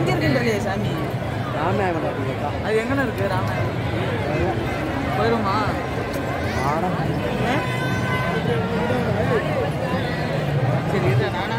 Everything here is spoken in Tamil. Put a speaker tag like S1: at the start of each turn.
S1: எங்கே இருக்குன்றதே சாமி ராமாயணம்
S2: அது எங்கே இருக்கு ராமாயணம் போயிருமா சரி நானா